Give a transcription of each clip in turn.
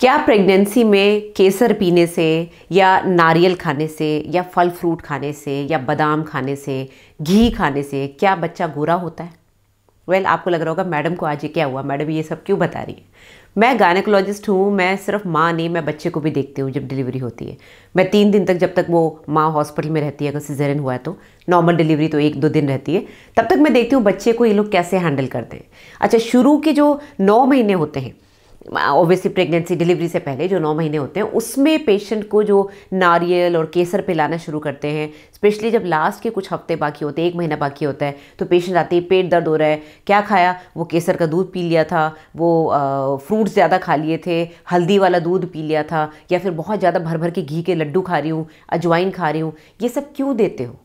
क्या प्रेगनेंसी में केसर पीने से या नारियल खाने से या फल फ्रूट खाने से या बादाम खाने से घी खाने से क्या बच्चा गोरा होता है? वेल well, आपको लग रहा होगा मैडम को आज ये क्या हुआ? मैडम ये सब क्यों बता रही है? मैं गायनेकोलॉजिस्ट हूँ मैं सिर्फ़ माँ नहीं मैं बच्चे को भी देखती हूँ जब डिलीवरी होती है। मैं तीन दिन तक जब तक वो माँ हॉस्पिटल में रहती है अगर सिजेरियन हुआ है तो। नॉर्मल डिलीवरी तो एक दो दिन रहती है। तब तक मैं देखती हूँ बच्चे को ये लोग कैसे हैंडल करते हैं। अच्छा शुरू के जो नौ महीने होते हैं ऑब्वियसली प्रेगनेंसी डिलीवरी से पहले जो नौ महीने होते हैं, उसमें पेशेंट को जो नारियल और केसर पिलाना शुरू करते हैं स्पेशली जब लास्ट के कुछ हफ़्ते बाकी होते हैं, एक महीना बाकी होता है तो पेशेंट आते हैं, पेट दर्द हो रहा है, क्या खाया? वो केसर का दूध पी लिया था, वो फ्रूट्स ज़्यादा खा लिए थे, हल्दी वाला दूध पी लिया था, या फिर बहुत ज़्यादा भर भर के घी के लड्डू खा रही हूँ, अजवाइन खा रही हूँ, ये सब क्यों देते हो?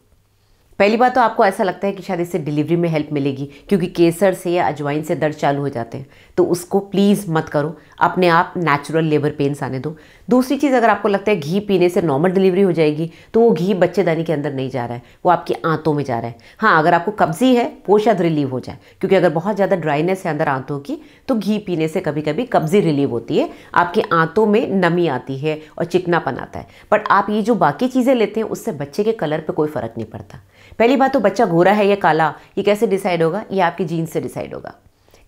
पहली बात तो आपको ऐसा लगता है कि शायद इससे डिलीवरी में हेल्प मिलेगी, क्योंकि केसर से या अजवाइन से दर्द चालू हो जाते हैं। तो उसको प्लीज़ मत करो। अपने आप नेचुरल लेबर पेन्स आने दो। दूसरी चीज़ अगर आपको लगता है घी पीने से नॉर्मल डिलीवरी हो जाएगी तो वो घी बच्चेदानी के अंदर नहीं जा रहा है। वो आपकी आंतों में जा रहा है। हाँ अगर आपको कब्जी है, वो शायद रिलीव हो जाए। क्योंकि अगर बहुत ज़्यादा ड्राइनेस है अंदर आंतों की तो घी पीने से कभी कभी कब्जी रिलीव होती है। आपकी आंतों में नमी आती है और चिकनापन आता है। बट आप ये जो बाकी चीज़ें लेते हैं, उससे बच्चे के कलर पर कोई फ़र्क नहीं पड़ता। पहली बात तो बच्चा गोरा है या काला, ये कैसे डिसाइड होगा? ये आपकी जीन्स से डिसाइड होगा।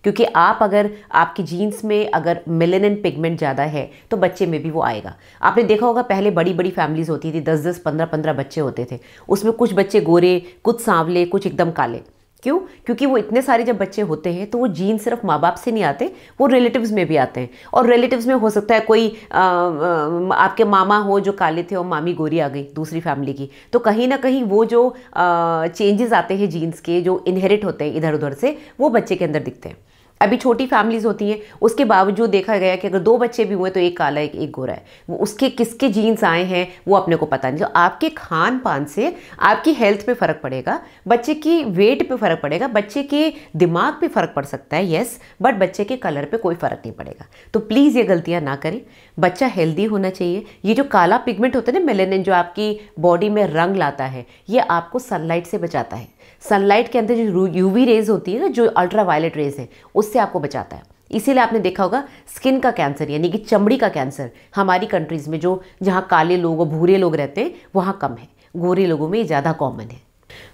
क्योंकि आप अगर, आपकी जीन्स में अगर मिलेनिन पिगमेंट ज़्यादा है तो बच्चे में भी वो आएगा। आपने देखा होगा, पहले बड़ी बड़ी फैमिलीज़ होती थी, दस दस, पंद्रह पंद्रह बच्चे होते थे। उसमें कुछ बच्चे गोरे, कुछ सांवले, कुछ एकदम काले। क्यों? क्योंकि वो इतने सारे जब बच्चे होते हैं तो वो जीन सिर्फ़ माँ बाप से नहीं आते वो रिलेटिव्स में भी आते हैं। और रिलेटिव्स में हो सकता है कोई आ, आ, आपके मामा हो जो काले थे और मामी गोरी आ गई दूसरी फैमिली की। तो कहीं ना कहीं वो जो चेंजेस आते हैं जीन्स के जो इनहेरिट होते हैं इधर उधर से वो बच्चे के अंदर दिखते हैं। अभी छोटी फैमिलीज़ होती हैं, उसके बावजूद देखा गया कि अगर दो बच्चे भी हुए तो एक काला, एक एक गोरा है। वो उसके किसके जीन्स आए हैं, वो अपने को पता नहीं। तो आपके खान पान से आपकी हेल्थ पे फ़र्क पड़ेगा, बच्चे की वेट पे फ़र्क पड़ेगा, बच्चे के दिमाग पे फ़र्क पड़ सकता है येस बट बच्चे के कलर पे कोई फ़र्क नहीं पड़ेगा। तो प्लीज़ ये गलतियाँ ना करें। बच्चा हेल्दी होना चाहिए। ये जो काला पिगमेंट होता है ना मेलेनिन जो आपकी बॉडी में रंग लाता है, ये आपको सनलाइट से बचाता है। सनलाइट के अंदर जो यूवी रेज होती है ना, जो अल्ट्रा वायलेट रेज है, उससे आपको बचाता है। इसीलिए आपने देखा होगा स्किन का कैंसर यानी कि चमड़ी का कैंसर हमारी कंट्रीज़ में जो, जहाँ काले लोग और भूरे लोग रहते हैं, वहाँ कम है। गोरे लोगों में ये ज़्यादा कॉमन है।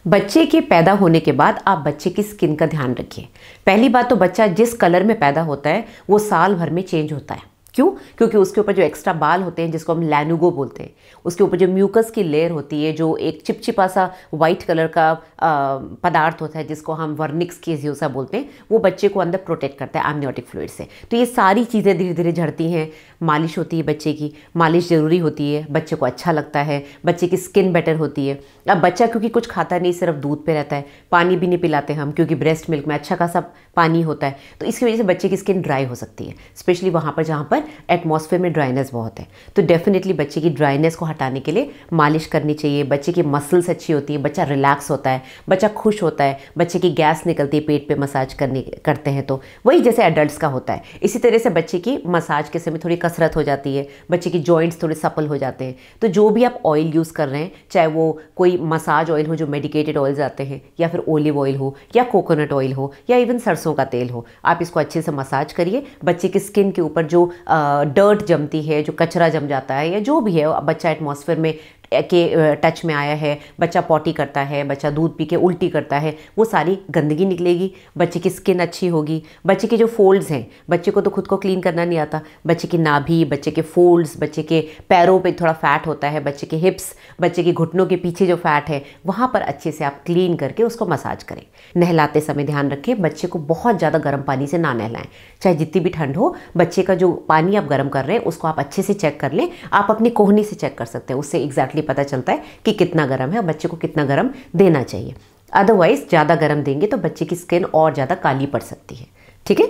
बच्चे के पैदा होने के बाद आप बच्चे की स्किन का ध्यान रखिए। पहली बात तो बच्चा जिस कलर में पैदा होता है, वो साल भर में चेंज होता है। क्यों? क्योंकि उसके ऊपर जो एक्स्ट्रा बाल होते हैं, जिसको हम लैनुगो बोलते हैं, उसके ऊपर जो म्यूकस की लेयर होती है, जो एक चिपचिपा सा वाइट कलर का पदार्थ होता है, जिसको हम वर्निक्स केजियोसा बोलते हैं, वो बच्चे को अंदर प्रोटेक्ट करता है आमनियोटिक फ्लूड से। तो ये सारी चीज़ें धीरे धीरे झड़ती हैं। मालिश होती है बच्चे की, मालिश ज़रूरी होती है, बच्चे को अच्छा लगता है, बच्चे की स्किन बेटर होती है। अब बच्चा क्योंकि कुछ खाता नहीं, सिर्फ़ दूध पे रहता है, पानी भी नहीं पिलाते हम, क्योंकि ब्रेस्ट मिल्क में अच्छा खासा पानी होता है तो इसकी वजह से बच्चे की स्किन ड्राई हो सकती है स्पेशली वहाँ पर जहाँ पर एटमॉस्फेयर में ड्राइनेस बहुत है। तो डेफिनेटली बच्चे की ड्राइनेस को हटाने के लिए मालिश करनी चाहिए। बच्चे की मसल्स अच्छी होती है, बच्चा रिलैक्स होता है, बच्चा खुश होता है, बच्चे की गैस निकलती है पेट पे मसाज करने, करते हैं तो। वही जैसे एडल्ट्स का होता है। इसी तरह से बच्चे की मसाज के समय थोड़ी कसरत हो जाती है, बच्चे की जॉइंट्स थोड़े सफल हो जाते हैं। तो जो भी आप ऑयल यूज़ कर रहे हैं, चाहे वो कोई मसाज ऑयल हो जो मेडिकेटेड ऑयल्स आते हैं, या फिर ओलिव ऑयल हो, या कोकोनट ऑयल हो, या इवन सरसों का तेल हो, आप इसको अच्छे से मसाज करिए। बच्चे की स्किन के ऊपर जो डर्ट जमती है, जो कचरा जम जाता है, या जो भी है, बच्चा एटमोसफेयर में के टच में आया है, बच्चा पॉटी करता है, बच्चा दूध पी के उल्टी करता है, वो सारी गंदगी निकलेगी। बच्चे की स्किन अच्छी होगी। बच्चे के जो फोल्ड्स हैं, बच्चे को तो खुद को क्लीन करना नहीं आता। बच्चे की नाभि, बच्चे के फोल्ड्स बच्चे के पैरों पे थोड़ा फैट होता है, बच्चे के हिप्स बच्चे के घुटनों के पीछे जो फैट है, वहाँ पर अच्छे से आप क्लीन करके उसको मसाज करें। नहलाते समय ध्यान रखें, बच्चे को बहुत ज़्यादा गर्म पानी से ना नहलाएँ। चाहे जितनी भी ठंड हो, बच्चे का जो पानी आप गर्म कर रहे हैं, उसको आप अच्छे से चेक कर लें। आप अपनी कोहनी से चेक कर सकते हैं, उससे एग्जैक्टली भी पता चलता है कि कितना गर्म है और बच्चे को कितना गर्म देना चाहिए। अदरवाइज़ ज़्यादा गर्म देंगे तो बच्चे की स्किन और ज़्यादा काली पड़ सकती है। ठीक है?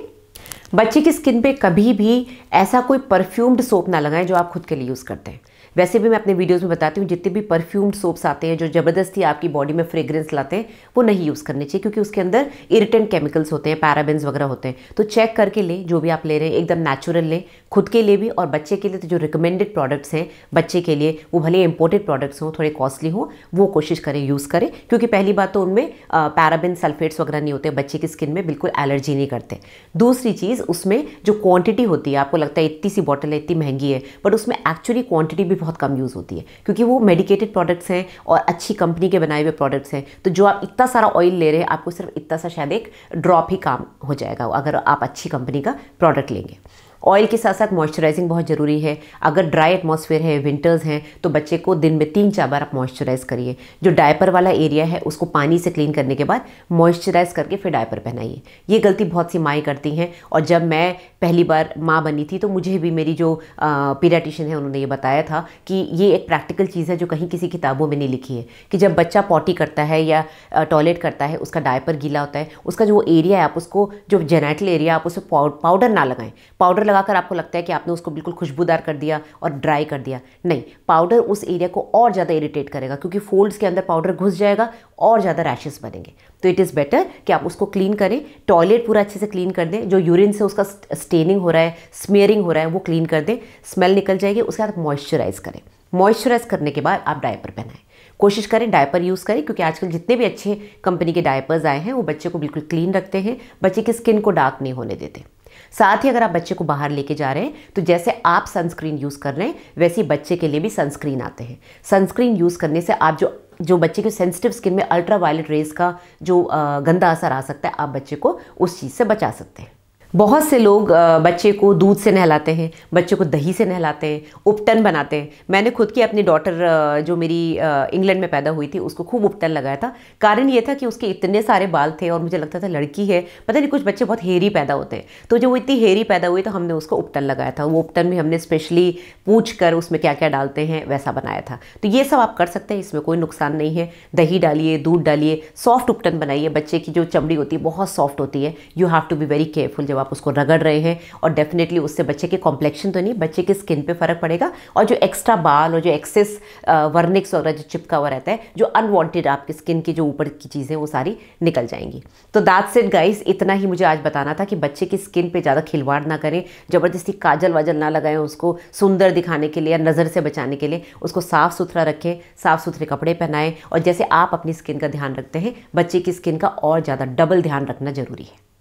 बच्चे की स्किन पे कभी भी ऐसा कोई परफ्यूम्ड सोप ना लगाएँ जो आप खुद के लिए यूज़ करते हैं। वैसे भी मैं अपने वीडियोज़ में बताती हूँ, जितने भी परफ्यूम्ड सोप्स आते हैं, जो ज़बरदस्ती आपकी बॉडी में फ्रेग्रेंस लाते हैं, वो नहीं यूज़ करने चाहिए, क्योंकि उसके अंदर इरिटेंट केमिकल्स होते हैं पैराबेंस वगैरह होते हैं। तो चेक करके लें, जो भी आप ले रहे हैं, एकदम नेचुरल लें। खुद के लिए भी और बच्चे के लिए तो जो रिकमेंडेड प्रोडक्ट्स हैं, बच्चे के लिए, वो भले इंपोर्टेड प्रोडक्ट्स हों, थोड़े कॉस्टली हों, वो कोशिश करें यूज़ करें। क्योंकि पहली बात तो उनमें पैराबिन सल्फेट्स वगैरह नहीं होते, बच्चे की स्किन में बिल्कुल एलर्जी नहीं करते। दूसरी चीज़, उसमें जो क्वांटिटी होती है, आपको लगता है इतनी सी बॉटल है, इतनी महँगी है बट उसमें एक्चुअली क्वांटिटी भी बहुत कम यूज़ होती है, क्योंकि वो मेडिकेटेड प्रोडक्ट्स हैं और अच्छी कंपनी के बनाए हुए प्रोडक्ट्स हैं। तो जो आप इतना सारा ऑयल ले रहे हैं, आपको सिर्फ़ इतना सा शायद एक ड्रॉप ही काम हो जाएगा, अगर आप अच्छी कंपनी का प्रोडक्ट लेंगे। ऑयल के साथ साथ मॉइस्चराइजिंग बहुत ज़रूरी है। अगर ड्राई एटमॉस्फेयर है विंटर्स हैं तो बच्चे को दिन में तीन चार बार आप मॉइस्चराइज करिए। जो डायपर वाला एरिया है, उसको पानी से क्लीन करने के बाद मॉइस्चराइज करके फिर डायपर पहनाइए। ये गलती बहुत सी माएँ करती हैं। और जब मैं पहली बार माँ बनी थी तो मुझे भी मेरी जो पीडियाटिशियन है, उन्होंने ये बताया था कि ये एक प्रैक्टिकल चीज़ है जो कहीं किसी किताबों में नहीं लिखी है। कि जब बच्चा पॉटी करता है या टॉयलेट करता है, उसका डायपर गीला होता है, उसका जो एरिया है, आप उसको, जो जेनेटल एरिया आप उसे पाउडर ना लगाएँ। पाउडर लगाकर आपको लगता है कि आपने उसको बिल्कुल खुशबूदार कर दिया और ड्राई कर दिया। नहीं पाउडर उस एरिया को और ज़्यादा इरिटेट करेगा, क्योंकि फोल्ड्स के अंदर पाउडर घुस जाएगा और ज़्यादा रैशेस बनेंगे। तो इट इज़ बेटर कि आप उसको क्लीन करें टॉयलेट पूरा अच्छे से क्लीन कर दें, जो यूरिन से उसका स्टेनिंग हो रहा है स्मेयरिंग हो रहा है, वो क्लीन कर दें स्मेल निकल जाएगी, उसके बाद मॉइस्चराइज करें। मॉइस्चराइज करने के बाद आप डायपर पहनाएँ। कोशिश करें डायपर यूज़ करें, क्योंकि आजकल जितने भी अच्छे कंपनी के डायपर्स आए हैं, वो बच्चे को बिल्कुल क्लीन रखते हैं, बच्चे की स्किन को डार्क नहीं होने देते। साथ ही अगर आप बच्चे को बाहर लेके जा रहे हैं तो जैसे आप सनस्क्रीन यूज़ कर रहे हैं, वैसे ही बच्चे के लिए भी सनस्क्रीन आते हैं। सनस्क्रीन यूज़ करने से आप जो जो बच्चे के सेंसिटिव स्किन में अल्ट्रा वायलेट रेज का जो गंदा असर आ सकता है, आप बच्चे को उस चीज़ से बचा सकते हैं। बहुत से लोग बच्चे को दूध से नहलाते हैं, बच्चे को दही से नहलाते हैं, उपटन बनाते हैं। मैंने खुद की अपनी डॉटर जो मेरी इंग्लैंड में पैदा हुई थी, उसको खूब उपटन लगाया था। कारण ये था कि उसके इतने सारे बाल थे और मुझे लगता था लड़की है। पता नहीं, कुछ बच्चे बहुत हेरी पैदा होते हैं। तो जब वो इतनी हेरी पैदा हुई तो हमने उसको उपटन लगाया था। वो उपटन भी हमने स्पेशली पूछ कर उसमें क्या क्या डालते हैं, वैसा बनाया था। तो ये सब आप कर सकते हैं, इसमें कोई नुकसान नहीं है। दही डालिए, दूध डालिए सॉफ्ट उपटन बनाइए। बच्चे की जो चमड़ी होती है, बहुत सॉफ्ट होती है। You have to be very careful जब आप उसको रगड़ रहे हैं और डेफिनेटली उससे बच्चे के कॉम्प्लेक्शन तो नहीं, बच्चे की स्किन पे फ़र्क पड़ेगा और जो एक्स्ट्रा बाल और जो एक्सेस वर्निक्स वगैरह जो चिपका हुआ रहता है, जो अनवांटेड आपकी स्किन की जो ऊपर की चीज़ें वो सारी निकल जाएँगी। तो दैट्स इट गाइस इतना ही मुझे आज बताना था कि बच्चे की स्किन पे ज़्यादा खिलवाड़ ना करें, ज़बरदस्ती काजल वाजल ना लगाएँ उसको सुंदर दिखाने के लिए या नज़र से बचाने के लिए। उसको साफ़ सुथरा रखें, साफ़ सुथरे कपड़े पहनाएँ और जैसे आप अपनी स्किन का ध्यान रखते हैं, बच्चे की स्किन का और ज़्यादा डबल ध्यान रखना ज़रूरी है।